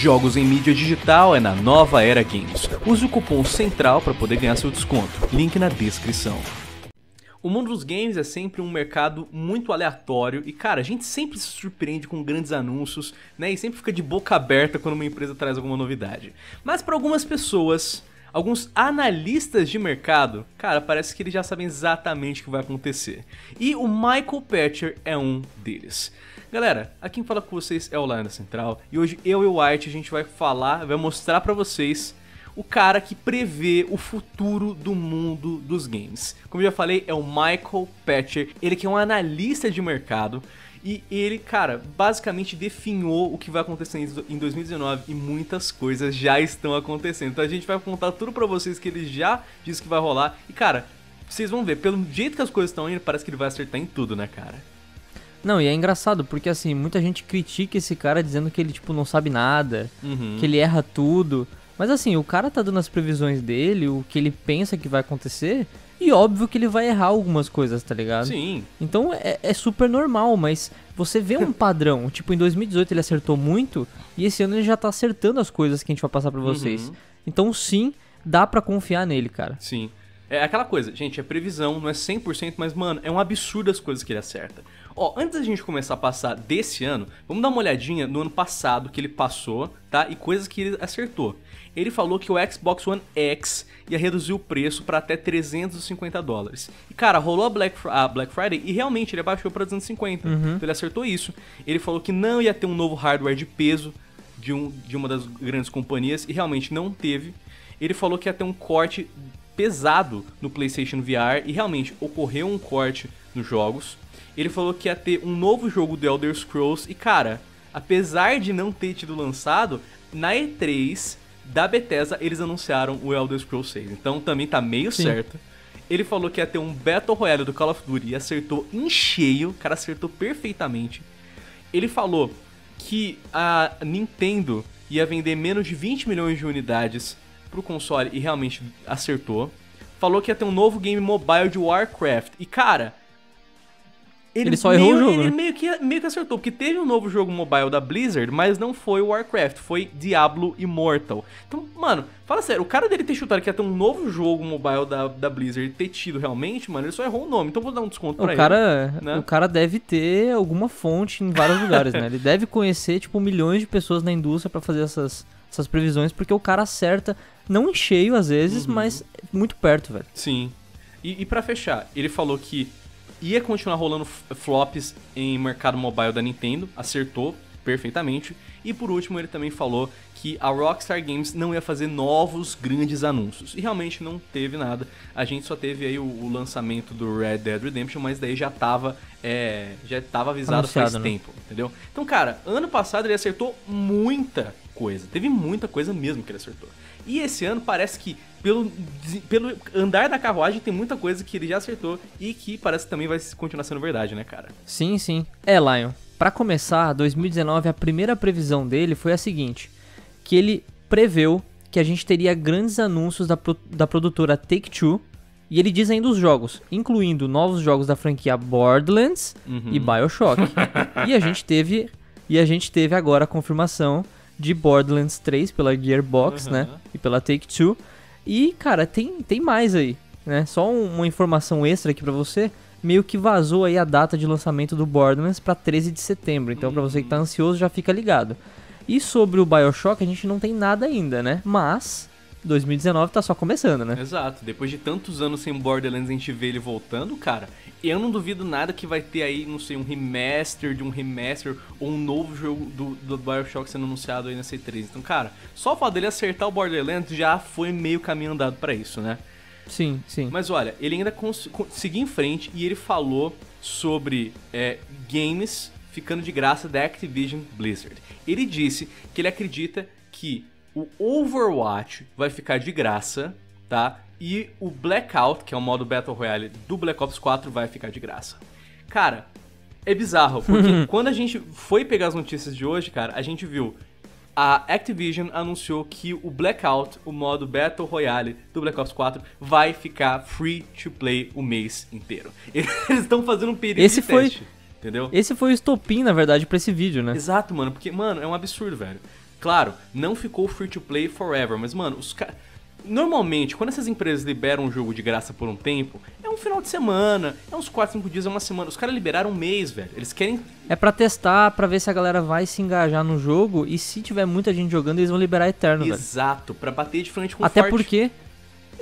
Jogos em mídia digital é na Nova Era Games. Use o cupom CENTRAL para poder ganhar seu desconto. Link na descrição. O mundo dos games é sempre um mercado muito aleatório e, cara, a gente sempre se surpreende com grandes anúncios, né? E sempre fica de boca aberta quando uma empresa traz alguma novidade. Mas para algumas pessoas, alguns analistas de mercado, cara, parece que eles já sabem exatamente o que vai acontecer. E o Michael Patcher é um deles. Galera, aqui quem fala com vocês é o Lion da Central e hoje eu e o White a gente vai falar, vai mostrar para vocês o cara que prevê o futuro do mundo dos games. Como eu já falei, é o Michael Patcher, ele que é um analista de mercado e ele, cara, basicamente definhou o que vai acontecer em 2019 e muitas coisas já estão acontecendo. Então a gente vai contar tudo para vocês que ele já disse que vai rolar. E cara, vocês vão ver, pelo jeito que as coisas estão indo, parece que ele vai acertar em tudo, né, cara? Não, e é engraçado, porque assim, muita gente critica esse cara dizendo que ele, tipo, não sabe nada, Uhum. que ele erra tudo. Mas assim, o cara tá dando as previsões dele, o que ele pensa que vai acontecer, e óbvio que ele vai errar algumas coisas, tá ligado? Sim, Então é, é super normal, mas você vê um padrão. tipo, em 2018 ele acertou muito, e esse ano ele já tá acertando as coisas que a gente vai passar pra vocês. Uhum. Então sim, dá pra confiar nele, cara. sim. É aquela coisa, gente, é previsão, não é 100%, mas, mano, é um absurdo as coisas que ele acerta. Ó, antes da gente começar a passar desse ano, vamos dar uma olhadinha no ano passado que ele passou, tá? E coisas que ele acertou. Ele falou que o Xbox One X ia reduzir o preço para até 350 dólares. E cara, rolou a Black, a Black Friday e realmente ele abaixou para 250. Então ele acertou isso. Ele falou que não ia ter um novo hardware de peso de, um, de uma das grandes companhias e realmente não teve. Ele falou que ia ter um corte pesado no PlayStation VR e realmente ocorreu um corte nos jogos. Ele falou que ia ter um novo jogo do Elder Scrolls e cara, apesar de não ter tido lançado, na E3 da Bethesda eles anunciaram o Elder Scrolls 6. Então também tá meio Sim. certo. Ele falou que ia ter um Battle Royale do Call of Duty e acertou em cheio, o cara acertou perfeitamente. Ele falou que a Nintendo ia vender menos de 20 milhões de unidades pro console e realmente acertou. Falou que ia ter um novo game mobile de Warcraft. E cara, Ele só errou o jogo, Ele né? meio, que, meio que acertou, porque teve um novo jogo mobile da Blizzard, mas não foi o Warcraft, foi Diablo Immortal. Então, mano, fala sério, o cara dele ter chutado que ia ter um novo jogo mobile da, da Blizzard ter tido realmente, mano, ele só errou o nome. Então vou dar um desconto O pra cara, né? o cara deve ter alguma fonte em vários lugares, né? Ele deve conhecer, tipo, milhões de pessoas na indústria pra fazer essas, essas previsões, porque o cara acerta, não em cheio às vezes, Uhum. mas muito perto, velho. Sim. E, e para fechar, ele falou que ia continuar rolando flops em mercado mobile da Nintendo, acertou perfeitamente. E por último, ele também falou que a Rockstar Games não ia fazer novos grandes anúncios. E realmente não teve nada. A gente só teve aí o, o lançamento do Red Dead Redemption, mas daí já tava, é, já tava avisado faz Anunciado, né? tempo, entendeu? Então, cara, ano passado ele acertou muita coisa. Teve muita coisa mesmo que ele acertou. E esse ano parece que, pelo, pelo andar da carruagem, tem muita coisa que ele já acertou e que parece que também vai continuar sendo verdade, né, cara? Sim, sim. É, Lion. Pra começar, 2019, a primeira previsão dele foi a seguinte: que ele preveu que a gente teria grandes anúncios da, pro- da produtora Take-Two. E ele diz ainda os jogos, incluindo novos jogos da franquia Borderlands Uhum. e BioShock. e a gente teve e a gente teve agora a confirmação de Borderlands 3 pela Gearbox, Uhum. né? E pela Take-Two. E, cara, tem, tem mais aí, né? Só um- uma informação extra aqui pra você. Meio que vazou aí a data de lançamento do Borderlands pra 13 de setembro. Então, pra você que tá ansioso, já fica ligado. E sobre o BioShock, a gente não tem nada ainda, né? Mas 2019 tá só começando, né? Exato. Depois de tantos anos sem Borderlands, a gente vê ele voltando, cara. Eu não duvido nada que vai ter aí, não sei, um remaster de um remaster ou um novo jogo do, do Bioshock sendo anunciado aí na C3. Então, cara, só o fato dele acertar o Borderlands já foi meio caminho andado pra isso, né? Sim, sim. Mas olha, ele ainda seguiu em frente e ele falou sobre é, games ficando de graça da Activision Blizzard. Ele disse que ele acredita que o Overwatch vai ficar de graça, tá? E o Blackout, que é o modo Battle Royale do Black Ops 4, vai ficar de graça. Cara, é bizarro, porque quando a gente foi pegar as notícias de hoje, cara, a gente viu a Activision anunciou que o Blackout, o modo Battle Royale do Black Ops 4, vai ficar free to play o mês inteiro. Eles estão fazendo um período Esse de foi- teste, entendeu? Esse foi o estopim, na verdade, pra esse vídeo, né? Exato, mano, porque, mano, é um absurdo, velho. Claro, não ficou free to play forever, mas mano, os caras Normalmente, quando essas empresas liberam um jogo de graça por um tempo, é um final de semana, é uns 4, 5 dias, é uma semana. Os caras liberaram um mês, velho. Eles querem. É pra testar, pra ver se a galera vai se engajar no jogo e se tiver muita gente jogando, eles vão liberar eterno, velho. Exato, pra bater de frente com Até forte. porque.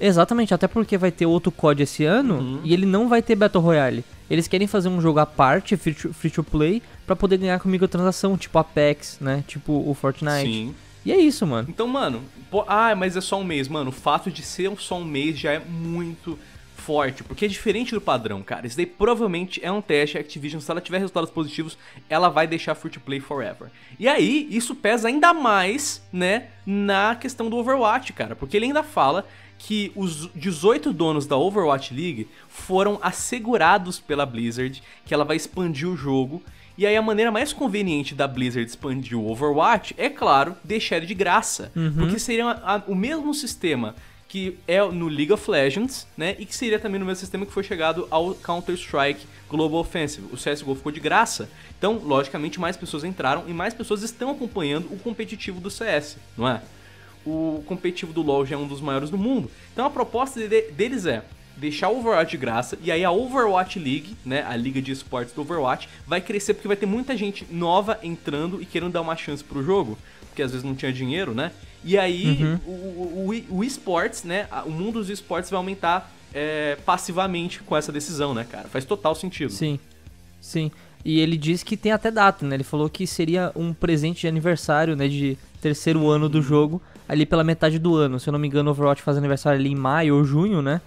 Exatamente, até porque vai ter outro COD esse ano Uhum. e ele não vai ter Battle Royale. Eles querem fazer um jogo à parte, free to, free to play, pra poder ganhar com microtransação, tipo Apex, né? Tipo o Fortnite. Sim. E é isso, mano. Então, mano, pô, ah, mas é só um mês. Mano, o fato de ser só um mês já é muito forte, porque é diferente do padrão, cara. Isso daí provavelmente é um teste. A Activision, se ela tiver resultados positivos, ela vai deixar free to play forever. E aí, isso pesa ainda mais, né, na questão do Overwatch, cara, porque ele ainda fala que os 18 donos da Overwatch League foram assegurados pela Blizzard que ela vai expandir o jogo. E aí a maneira mais conveniente da Blizzard expandir o Overwatch é, claro, deixar ele de graça. Porque seria a- a- o mesmo sistema que é no League of Legends, né? E que seria também no mesmo sistema que foi chegado ao Counter-Strike Global Offensive. O CSGO ficou de graça. Então, logicamente, mais pessoas entraram e mais pessoas estão acompanhando o competitivo do CS, não é? o competitivo do LoL já é um dos maiores do mundo. Então a proposta de- deles é deixar o Overwatch de graça e aí a Overwatch League, né, a liga de esportes do Overwatch, vai crescer porque vai ter muita gente nova entrando e querendo dar uma chance pro jogo, porque às vezes não tinha dinheiro, né? E aí o, o, o o esportes, né, o mundo dos esportes vai aumentar é, passivamente com essa decisão, né, cara? Faz total sentido. Sim, sim. E ele disse que tem até data, né? Ele falou que seria um presente de aniversário, né? De terceiro ano do jogo, ali pela metade do ano. Se eu não me engano, o Overwatch faz aniversário ali em maio ou junho, né?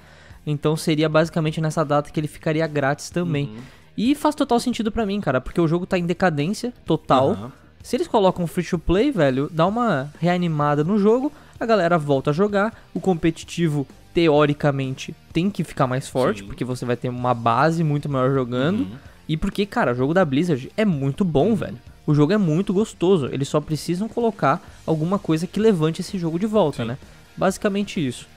Então seria basicamente nessa data que ele ficaria grátis também. Uhum. E faz total sentido pra mim, cara, porque o jogo tá em decadência total. Aham. Se eles colocam free to play, velho, dá uma reanimada no jogo, a galera volta a jogar, o competitivo teoricamente tem que ficar mais forte, Sim. porque você vai ter uma base muito maior jogando. Uhum. E porque, cara, o jogo da Blizzard é muito bom, velho. O jogo é muito gostoso. Eles só precisam colocar alguma coisa que levante esse jogo de volta, Sim. né? Basicamente isso.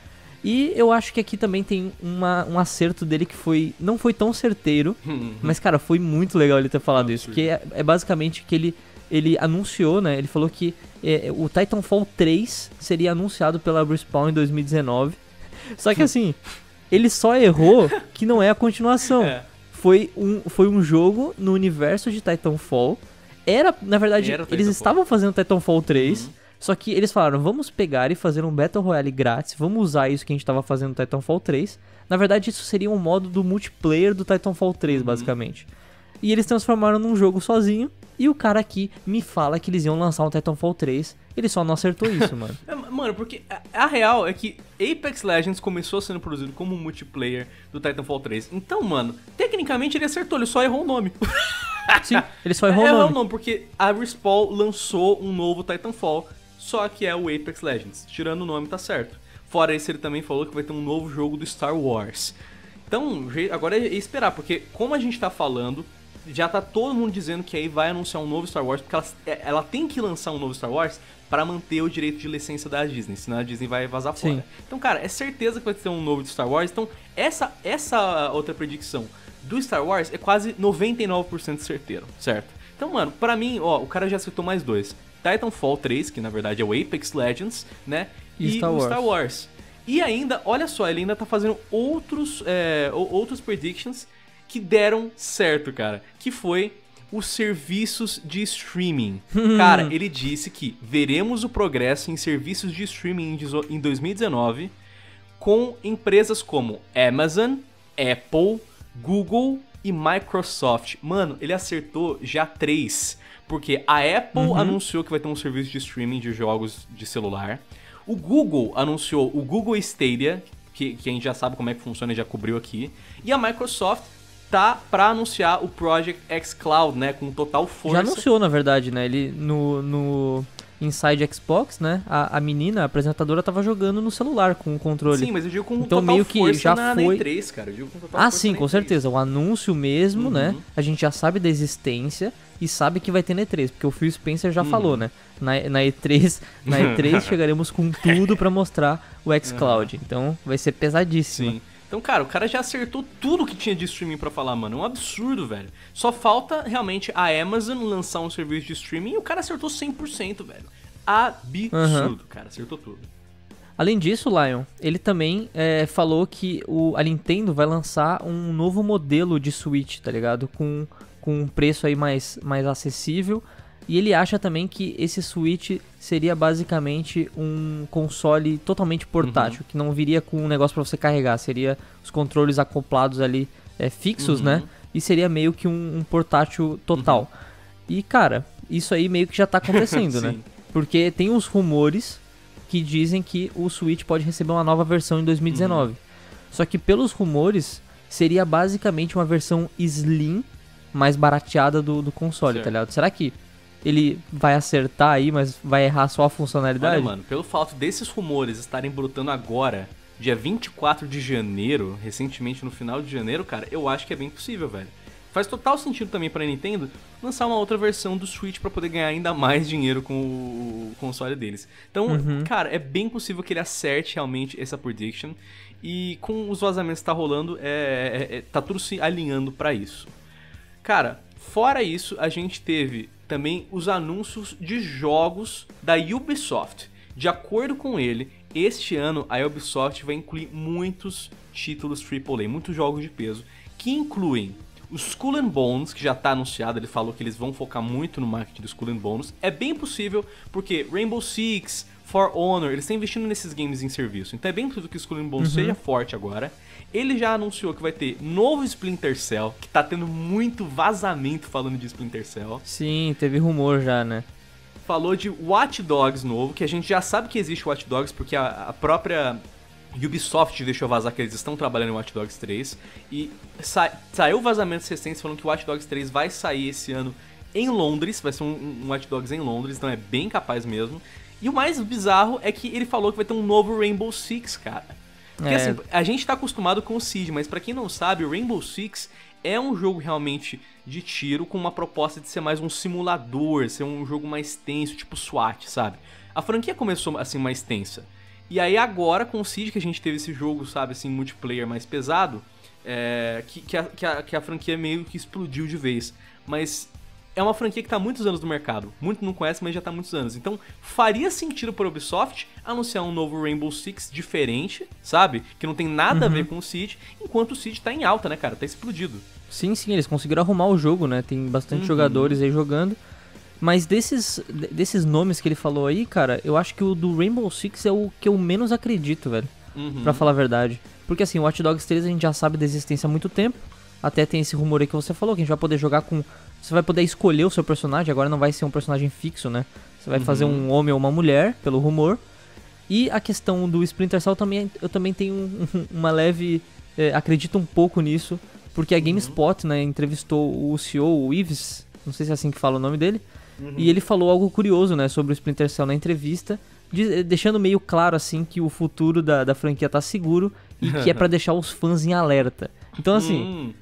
E eu acho que aqui também tem uma, um acerto dele que foi. Não foi tão certeiro, Uhum. mas, cara, foi muito legal ele ter falado isso. Porque é, é basicamente que ele, ele anunciou, né? Ele falou que é, o Titanfall 3 seria anunciado pela Respawn em 2019. Só que assim, ele só errou que não é a continuação. É. Foi, um, foi um jogo no universo de Titanfall. Era, na verdade, Era eles estavam fazendo Titanfall 3. Uhum. Só que eles falaram, vamos pegar e fazer um Battle Royale grátis, vamos usar isso que a gente tava fazendo no Titanfall 3. Na verdade, isso seria um modo do multiplayer do Titanfall 3, Uhum. basicamente. E eles transformaram num jogo sozinho, e o cara aqui me fala que eles iam lançar um Titanfall 3. Ele só não acertou isso, mano. É, mano, porque a, a real é que Apex Legends começou sendo produzido como um multiplayer do Titanfall 3. Então, mano, tecnicamente ele acertou, ele só errou o nome. Sim, ele só errou é, o errou nome. o nome, porque a Respawn lançou um novo Titanfall, só que é o Apex Legends. Tirando o nome, tá certo. Fora isso, ele também falou que vai ter um novo jogo do Star Wars. Então, agora é esperar, porque como a gente tá falando, já tá todo mundo dizendo que aí vai anunciar um novo Star Wars, porque ela, é- ela tem que lançar um novo Star Wars para manter o direito de licença da Disney, senão a Disney vai vazar Sim. fora. Então, cara, é certeza que vai ter um novo de Star Wars. Então, essa, essa outra predicção do Star Wars é quase 99% certeiro, certo? Então, mano, pra mim, ó, o cara já acertou mais dois. Titanfall 3, que na verdade é o Apex Legends, né? E Star o Wars. Star Wars. E ainda, olha só, ele ainda tá fazendo outros, é, outros predictions que deram certo, cara. Que foi os serviços de streaming. cara, ele disse que veremos o progresso em serviços de streaming em 2019 com empresas como Amazon, Apple, Google e Microsoft. Mano, ele acertou já três. Porque a Apple anunciou que vai ter um serviço de streaming de jogos de celular. O Google anunciou o Google Stadia, que, que a gente já sabe como é que funciona e já cobriu aqui. E a Microsoft tá pra anunciar o Project X Cloud, né? Com total força. Já anunciou, na verdade, né? Ele no, no Inside Xbox, né? A, a menina, a apresentadora, tava jogando no celular com o controle. Sim, mas eu digo com Então, total meio que força já na, na foi- E3, cara. Eu digo com total Ah, sim, na com E3. certeza. O anúncio mesmo, né? Uhum. A gente já sabe da existência e sabe que vai ter na E3, porque o Phil Spencer Uhum. já falou, né? Na, na E3, na E3 chegaremos com tudo pra mostrar o xCloud. Então vai ser pesadíssimo. Sim. Então, cara, o cara já acertou tudo que tinha de streaming pra falar, mano. É um absurdo, velho. Só falta realmente a Amazon lançar um serviço de streaming e o cara acertou 100%, velho. absurdo, cara. Acertou tudo. Além disso, Lion, ele também é, falou que o, a Nintendo vai lançar um novo modelo de Switch, tá ligado? Com, com um preço aí mais, mais acessível. E ele acha também que esse Switch seria basicamente um console totalmente portátil, Uhum. que não viria com um negócio pra você carregar, seria os controles acoplados ali é, fixos, Uhum. né? E seria meio que um, um portátil total. E cara, isso aí meio que já tá acontecendo, né? Porque tem os rumores que dizem que o Switch pode receber uma nova versão em 2019. Uhum. Só que pelos rumores, seria basicamente uma versão slim, mais barateada do, do console, Certo. tá ligado? Será que ele vai acertar aí, mas vai errar só a funcionalidade? Olha, mano, pelo fato desses rumores estarem brotando agora, dia 24 de janeiro, recentemente no final de janeiro, cara, eu acho que é bem possível, velho. Faz total sentido também pra Nintendo lançar uma outra versão do Switch pra poder ganhar ainda mais dinheiro com o console deles. Então, Uhum. cara, é bem possível que ele acerte realmente essa prediction. E com os vazamentos que tá rolando, é, é- é- tá tudo se alinhando pra isso. Cara, fora isso, a gente teve também os anúncios de jogos da Ubisoft. De acordo com ele, este ano a Ubisoft vai incluir muitos títulos AAA, muitos jogos de peso, que incluem o Skull and Bones, que já está anunciado, ele falou que eles vão focar muito no marketing do Skull and Bones. É bem possível, porque Rainbow Six, For Honor, eles estão investindo nesses games em serviço. Então é bem possível que o Skull and Bones seja forte agora. Ele já anunciou que vai ter novo Splinter Cell, que tá tendo muito vazamento falando de Splinter Cell. Sim, teve rumor já, né? Falou de Watch Dogs novo, que a gente já sabe que existe Watch Dogs, porque a, a própria Ubisoft deixou vazar que eles estão trabalhando em Watch Dogs 3. E sa saiu vazamentos recentes falando que o Watch Dogs 3 vai sair esse ano em Londres, vai ser um, um Watch Dogs em Londres, então é bem capaz mesmo. E o mais bizarro é que ele falou que vai ter um novo Rainbow Six, cara. Porque É. assim, a gente tá acostumado com o Siege, mas pra quem não sabe, o Rainbow Six é um jogo realmente de tiro com uma proposta de ser mais um simulador, ser um jogo mais tenso, tipo SWAT, sabe? A franquia começou assim mais tensa. E aí agora com o Siege que a gente teve esse jogo, sabe, assim, multiplayer mais pesado, é, que, que, a, que, a, que a franquia meio que explodiu de vez. Mas é uma franquia que tá há muitos anos no mercado. Muito não conhece, mas já tá há muitos anos. Então, faria sentido para Ubisoft anunciar um novo Rainbow Six diferente, sabe? Que não tem nada a ver com o Siege, enquanto o Siege tá em alta, né, cara? Tá explodido. Sim, sim, eles conseguiram arrumar o jogo, né? Tem bastante Uhum. jogadores aí jogando. Mas desses, de- desses nomes que ele falou aí, cara, eu acho que o do Rainbow Six é o que eu menos acredito, velho. Uhum. Pra falar a verdade. Porque assim, o Watch Dogs 3 a gente já sabe da existência há muito tempo. Até tem esse rumor aí que você falou, que a gente vai poder jogar com. Você vai poder escolher o seu personagem, agora não vai ser um personagem fixo, né? Você vai fazer um homem ou uma mulher, pelo rumor. E a questão do Splinter Cell também, eu também tenho um- uma leve. é, acredito um pouco nisso. Porque a GameSpot, né, entrevistou o CEO, o Ives, não sei se é assim que fala o nome dele. E ele falou algo curioso, né, sobre o Splinter Cell na entrevista, de- deixando meio claro, assim, que o futuro da, da franquia tá seguro e que é pra deixar os fãs em alerta. Então, assim, Hum,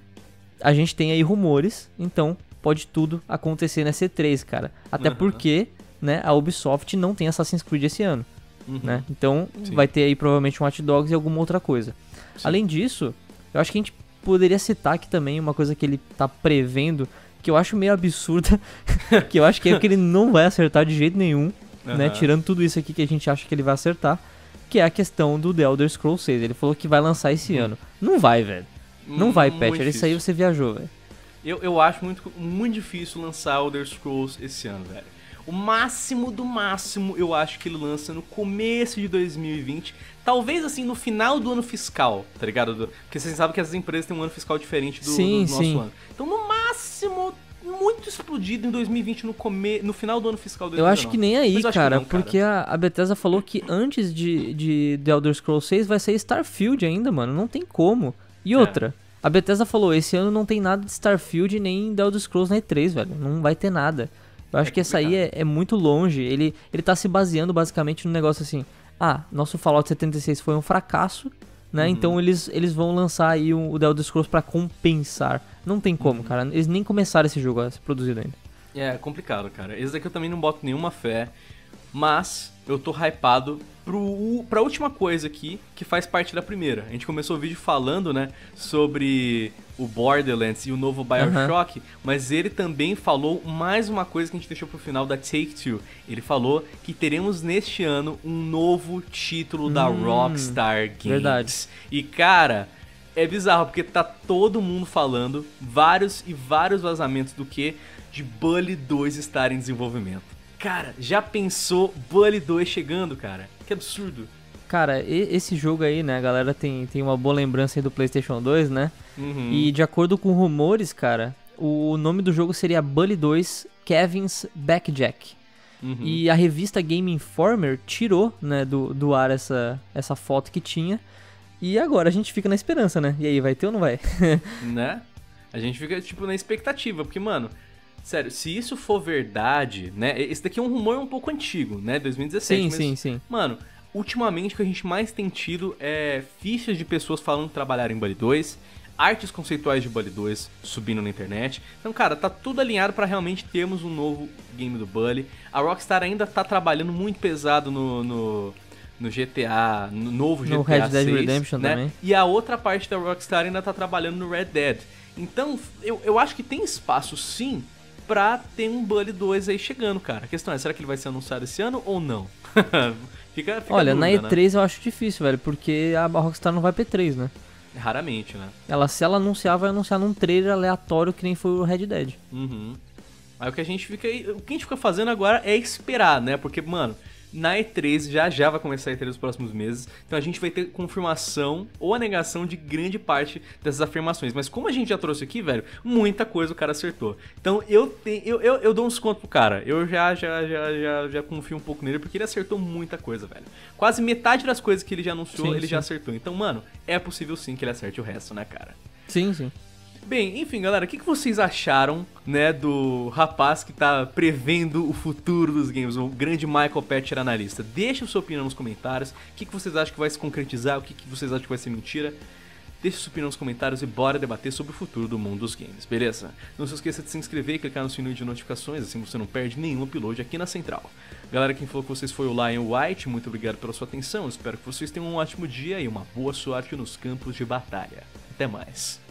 a gente tem aí rumores, então pode tudo acontecer nessa E3, cara. Até Aham. porque, né, a Ubisoft não tem Assassin's Creed esse ano, uhum. né? Então, Sim. vai ter aí provavelmente um Watch Dogs e alguma outra coisa. Sim. Além disso, eu acho que a gente poderia citar aqui também uma coisa que ele tá prevendo, que eu acho meio absurda, que eu acho que é que ele não vai acertar de jeito nenhum, né? Aham. Tirando tudo isso aqui que a gente acha que ele vai acertar, que é a questão do The Elder Scrolls 6. Ele falou que vai lançar esse ano. Não vai, velho. Não vai, Hum. Muito Patcher. Isso aí você viajou, velho. Eu, eu acho muito, muito difícil lançar Elder Scrolls esse ano, velho. O máximo do máximo eu acho que ele lança no começo de 2020. Talvez assim no final do ano fiscal, tá ligado? Do- Porque vocês sabem que as empresas têm um ano fiscal diferente do, Sim, do nosso sim. ano. Então no muito explodido em 2020, no, come... no final do ano fiscal de Eu acho que nem aí, cara, não, cara. porque a, a Bethesda falou que antes de, de The Elder Scrolls 6 vai sair Starfield ainda, mano. Não tem como. E É. outra, a Bethesda falou, esse ano não tem nada de Starfield nem The Elder Scrolls na E3, velho. Não vai ter nada. Eu acho É que essa aí é, é muito longe. Ele, ele tá se baseando basicamente no negócio assim. Ah, nosso Fallout 76 foi um fracasso, né? Uhum. Então eles, eles vão lançar aí o, o The Elder Scrolls pra compensar. Não tem como, Uhum. cara. Eles nem começaram esse jogo a ser produzido ainda. É complicado, cara. Esse daqui eu também não boto nenhuma fé. Mas eu tô hypado pro, pra última coisa aqui, que faz parte da primeira. A gente começou o vídeo falando, né, sobre o Borderlands e o novo Bioshock, uhum. mas ele também falou mais uma coisa que a gente deixou pro final da Take-Two. Ele falou que teremos neste ano um novo título hum, da Rockstar Games. Verdade. E cara, é bizarro porque tá todo mundo falando vários e vários vazamentos do que de Bully 2 estar em desenvolvimento. Cara, já pensou Bully 2 chegando, cara? Que absurdo. Cara, esse jogo aí, né, a galera tem, tem uma boa lembrança aí do PlayStation 2, né? Uhum. E de acordo com rumores, cara, o nome do jogo seria Bully 2 Kevin's Backjack. Uhum. E a revista Game Informer tirou, né, do, do ar essa, essa foto que tinha. E agora a gente fica na esperança, né? E aí, vai ter ou não vai? né? A gente fica, tipo, na expectativa, porque, mano, sério, se isso for verdade, né? Esse daqui é um rumor um pouco antigo, né? 2017. Sim, mas, sim, sim. Mano, ultimamente o que a gente mais tem tido é fichas de pessoas falando que trabalharam em Bully 2, artes conceituais de Bully 2 subindo na internet. Então, cara, tá tudo alinhado para realmente termos um novo game do Bully. A Rockstar ainda tá trabalhando muito pesado no, no, no GTA, no novo GTA no Red Dead 6, Redemption né? também. E a outra parte da Rockstar ainda tá trabalhando no Red Dead. Então, eu, eu acho que tem espaço sim pra ter um Bully 2 aí chegando, cara. A questão é, será que ele vai ser anunciado esse ano ou não? fica, fica Olha, dúvida, na E3 né? eu acho difícil, velho, porque a Rockstar não vai pra E3, né? Raramente, né? Ela, se ela anunciar, vai anunciar num trailer aleatório que nem foi o Red Dead. Uhum. Aí o que a gente fica. O que a gente fica fazendo agora é esperar, né? Porque, mano, na E3, já já vai começar a E3 nos próximos meses, então a gente vai ter confirmação ou a negação de grande parte dessas afirmações. Mas como a gente já trouxe aqui, velho, muita coisa o cara acertou. Então eu, te, eu, eu, eu dou um desconto pro cara. Eu já, já, já, já, já confio um pouco nele, porque ele acertou muita coisa, velho. Quase metade das coisas que ele já anunciou, sim, ele sim. já acertou. Então, mano, é possível sim que ele acerte o resto, né, cara? Sim, sim. Bem, enfim, galera, o que, vocês acharam, né, do rapaz que tá prevendo o futuro dos games, o grande Michael Patcher analista? Deixe sua opinião nos comentários. O que, vocês acham que vai se concretizar? O que, que vocês acham que vai ser mentira? Deixe sua opinião nos comentários e bora debater sobre o futuro do mundo dos games, beleza? Não se esqueça de se inscrever e clicar no sininho de notificações, assim você não perde nenhum upload aqui na Central. Galera, quem falou com vocês foi o Lion White, muito obrigado pela sua atenção, espero que vocês tenham um ótimo dia e uma boa sorte nos campos de batalha. Até mais.